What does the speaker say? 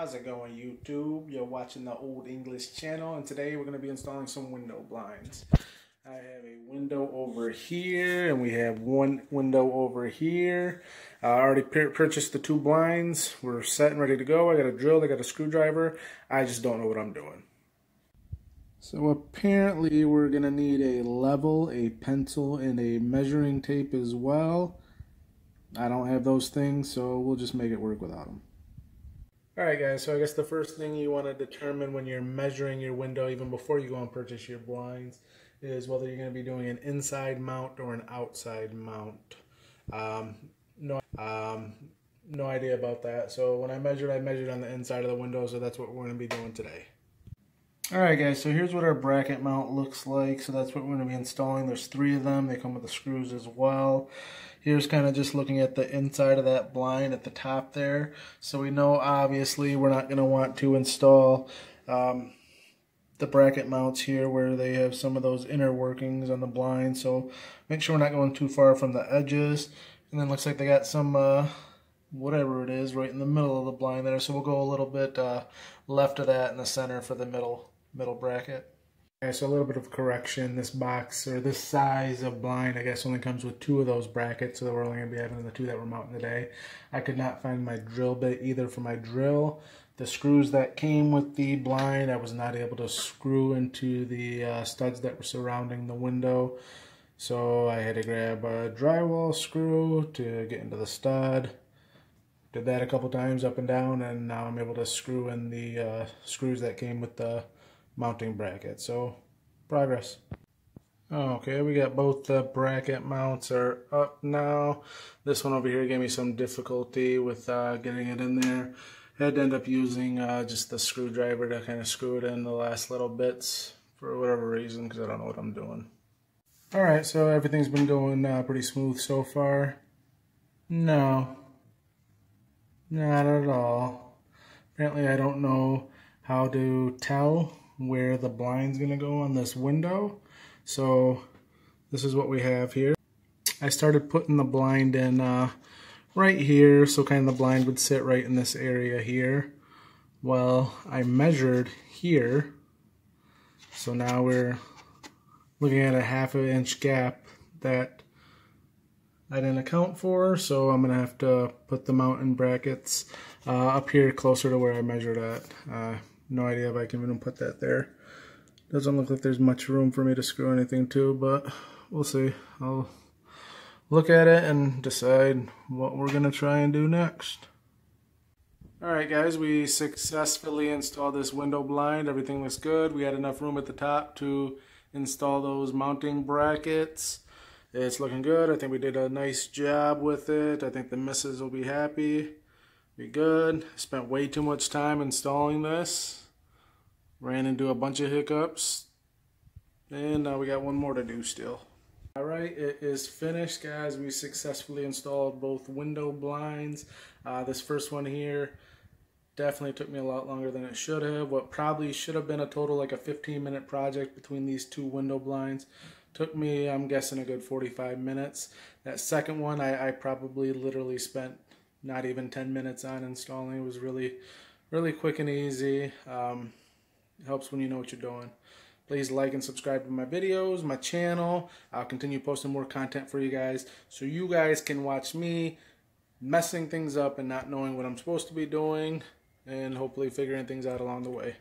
How's it going YouTube? You're watching the Old English channel and today we're going to be installing some window blinds. I have a window over here and we have one window over here. I already purchased the two blinds. We're set and ready to go. I got a drill, I got a screwdriver. I just don't know what I'm doing. So apparently we're going to need a level, a pencil, and a measuring tape as well. I don't have those things, so we'll just make it work without them. Alright guys, so I guess the first thing you want to determine when you're measuring your window, even before you go and purchase your blinds, is whether you're going to be doing an inside mount or an outside mount. Um, no, um, no idea about that. So when I measured, I measured on the inside of the window, so that's what we're going to be doing today. Alright guys, so here's what our bracket mount looks like. So that's what we're going to be installing. There's three of them. They come with the screws as well. Here's kind of just looking at the inside of that blind at the top there. So we know obviously we're not going to want to install um, the bracket mounts here where they have some of those inner workings on the blind. So make sure we're not going too far from the edges. And then looks like they got some uh, whatever it is right in the middle of the blind there. So we'll go a little bit uh, left of that in the center for the middle middle bracket. Okay, so a little bit of correction. This box, or this size of blind, I guess only comes with two of those brackets, so we're only going to be having the two that we're mounting today. I could not find my drill bit either for my drill. The screws that came with the blind, I was not able to screw into the uh, studs that were surrounding the window. So I had to grab a drywall screw to get into the stud. Did that a couple times up and down, and now I'm able to screw in the uh, screws that came with the mounting bracket. So progress. Okay, we got both the bracket mounts are up now. This one over here gave me some difficulty with uh, getting it in there. Had to end up using uh, just the screwdriver to kind of screw it in the last little bits for whatever reason because I don't know what I'm doing. Alright, so everything's been going uh, pretty smooth so far. No. Not at all. Apparently I don't know how to tell where the blind's to go on this window. So this is what we have here. I started putting the blind in uh, right here, so kind of the blind would sit right in this area here. Well, I measured here, so now we're looking at a half an inch gap that I didn't account for, so I'm going to have to put the mounting brackets uh, up here closer to where I measured at. Uh, no idea if I can even put that there. Doesn't look like there's much room for me to screw anything to, but we'll see. I'll look at it and decide what we're going to try and do next. Alright guys, we successfully installed this window blind. Everything looks good. We had enough room at the top to install those mounting brackets. It's looking good. I think we did a nice job with it. I think the missus will be happy. Good. Spent way too much time installing this. Ran into a bunch of hiccups. And now we got one more to do still. Alright, it is finished guys. We successfully installed both window blinds. Uh, this first one here definitely took me a lot longer than it should have. What probably should have been a total like a 15 minute project between these two window blinds took me, I'm guessing, a good 45 minutes. That second one I, I probably literally spent not even 10 minutes on installing. It was really, really quick and easy. Um, helps when you know what you're doing. Please like and subscribe to my videos, my channel. I'll continue posting more content for you guys so you guys can watch me messing things up and not knowing what I'm supposed to be doing and hopefully figuring things out along the way.